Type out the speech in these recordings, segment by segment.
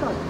short.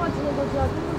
我今天都知道。